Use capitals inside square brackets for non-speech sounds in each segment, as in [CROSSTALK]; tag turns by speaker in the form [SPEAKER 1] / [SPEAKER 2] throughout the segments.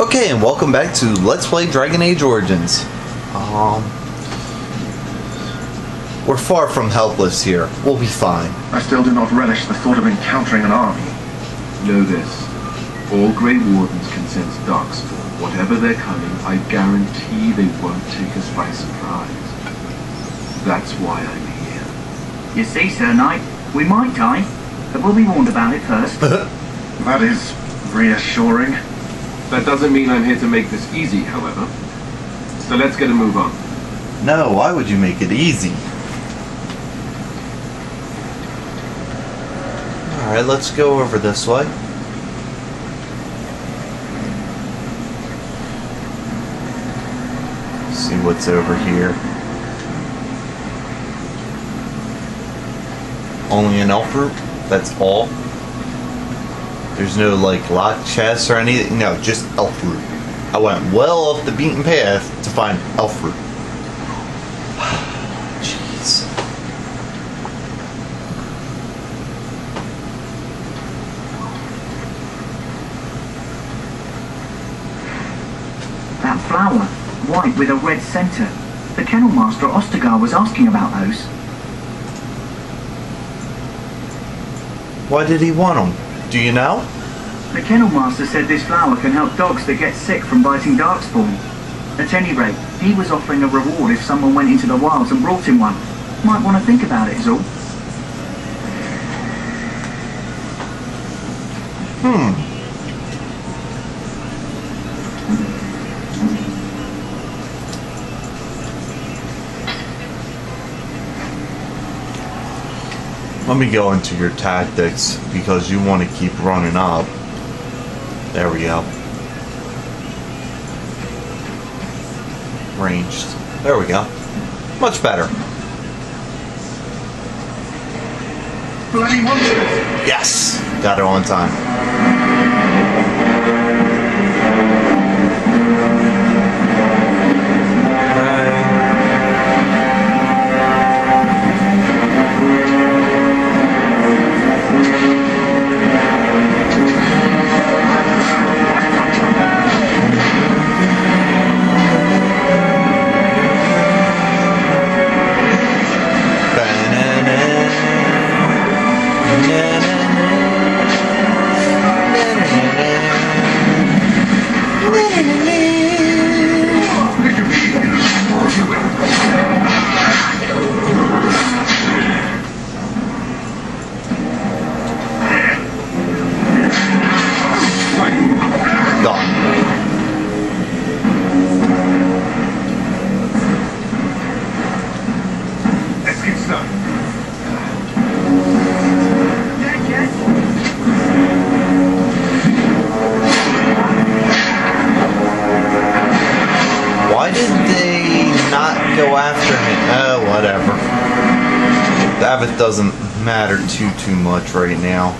[SPEAKER 1] Okay, and welcome back to Let's Play Dragon Age Origins. Um, we're far from helpless here. We'll be fine.
[SPEAKER 2] I still do not relish the thought of encountering an army.
[SPEAKER 3] Know this. All Grey Wardens can sense Darkspawn. Whatever they're coming, I guarantee they won't take us by surprise. That's why I'm here.
[SPEAKER 4] You see, Sir Knight, we might die, but we'll be warned about it first. [LAUGHS]
[SPEAKER 2] That is reassuring.
[SPEAKER 3] That doesn't mean I'm here to make this easy, however. So let's get a move on.
[SPEAKER 1] No, why would you make it easy? Alright, let's go over this way. See what's over here. Only an elf root? That's all? There's no like locked chests or anything? No, just elf root. I went well off the beaten path to find elf root. [SIGHS] Jeez.
[SPEAKER 4] that flower, white with a red centre. The kennel master Ostagar was asking about those.
[SPEAKER 1] Why did he want them? Do you know?
[SPEAKER 4] The kennel master said this flower can help dogs that get sick from biting darkspawn. At any rate, he was offering a reward if someone went into the wilds and brought him one. Might want to think about it is all.
[SPEAKER 1] Hmm. Me go into your tactics because you want to keep running up. There we go. Ranged. There we go. Much better. Yes! Got it on time. That doesn't matter too too much right now.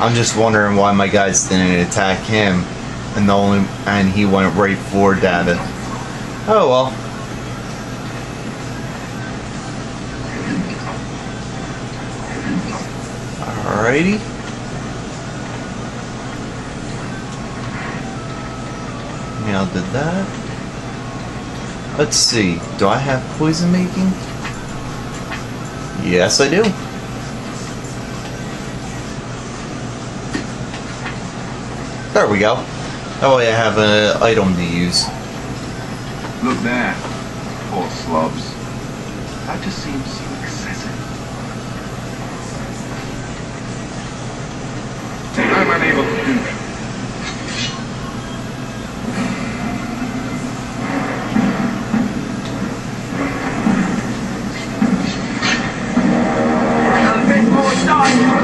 [SPEAKER 1] I'm just wondering why my guys didn't attack him, and the only and he went right for David. Oh well. Alrighty. Now did that. Let's see. Do I have poison making? Yes, I do. There we go. Oh, that way I have an item to use.
[SPEAKER 3] Look there. Poor slobs. That just seems so excessive.
[SPEAKER 2] I'm unable to do that.
[SPEAKER 1] Dang you. There we go. Yeah. Alright, just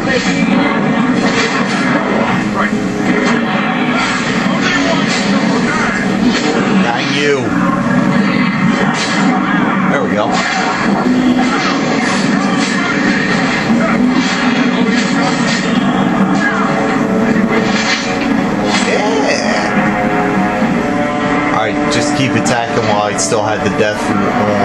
[SPEAKER 1] keep attacking while I still had the death root on.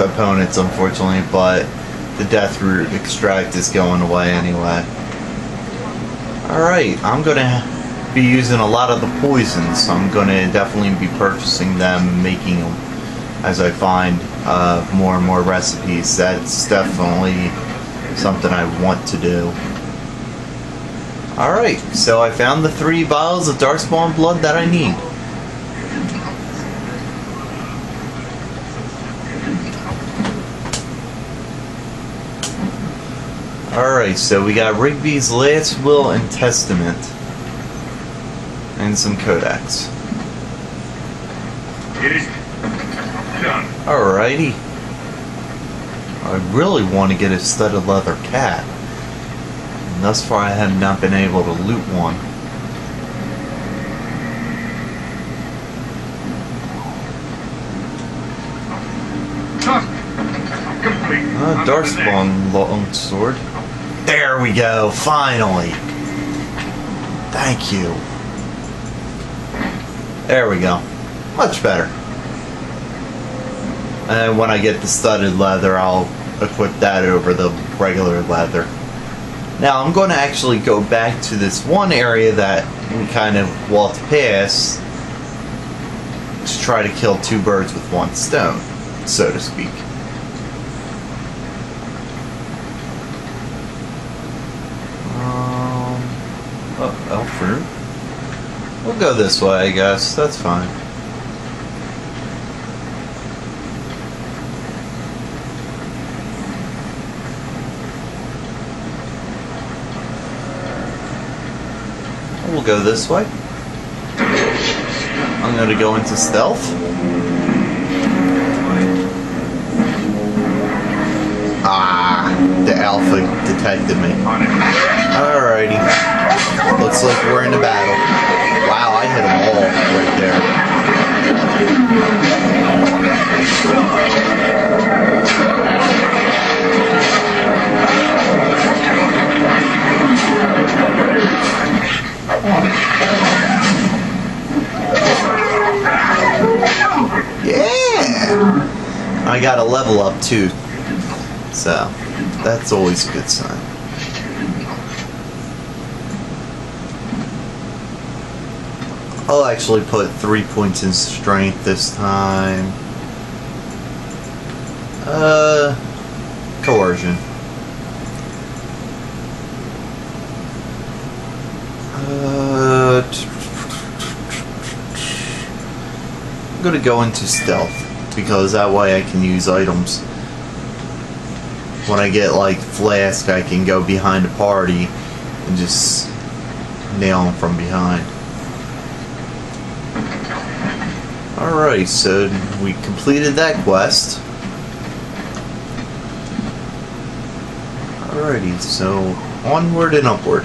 [SPEAKER 1] Opponents, unfortunately, but the Death Root extract is going away anyway. Alright, I'm gonna be using a lot of the poisons, so I'm gonna definitely be purchasing them, making them as I find uh, more and more recipes. That's definitely something I want to do. Alright, so I found the three vials of Darkspawn blood that I need. Alright, so we got Rigby's Last Will and Testament. And some codex.
[SPEAKER 2] It is done.
[SPEAKER 1] Alrighty. I really want to get a studded leather cat. And thus far I have not been able to loot one.
[SPEAKER 2] Complete.
[SPEAKER 1] Uh,
[SPEAKER 2] Under the neck.
[SPEAKER 1] Darkspawn long sword. There we go, finally. Thank you. There we go. Much better. And when I get the studded leather, I'll equip that over the regular leather. Now I'm going to actually go back to this one area that we kind of walked past to try to kill two birds with one stone, so to speak. Um, oh, elf We'll go this way, I guess. That's fine. We'll go this way. I'm gonna go into stealth. Ah, the alpha detected me. Alrighty. Looks like we're in a battle. Wow, I hit them all right there. Yeah! I got a level up too. So, that's always a good sign. I'll actually put three points in strength this time. Uh, coercion. Uh, I'm gonna go into stealth because that way I can use items. When I get like flask, I can go behind a party and just nail them from behind. Alright, so we completed that quest. Alrighty, so onward and upward.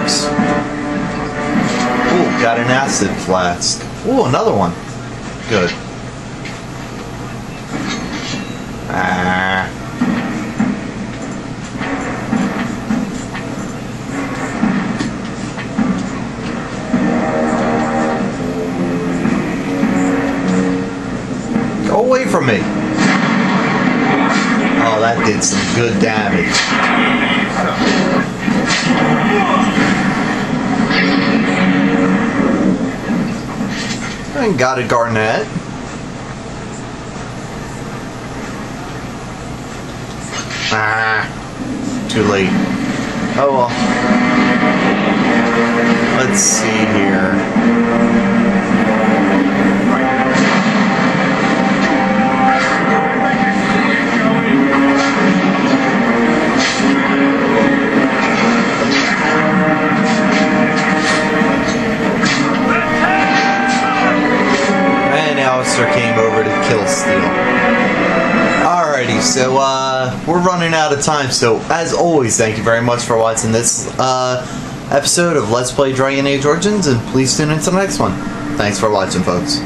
[SPEAKER 1] Works. Ooh, got an acid flask. Ooh, another one. Good. Ah. Go away from me. Oh, that did some good damage. And got a garnet. Ah, too late. Oh well. Let's see here. came over to kill Steel. Alrighty, so uh, we're running out of time. So as always, thank you very much for watching this uh, episode of Let's Play Dragon Age Origins, and please tune in to the next one. Thanks for watching, folks.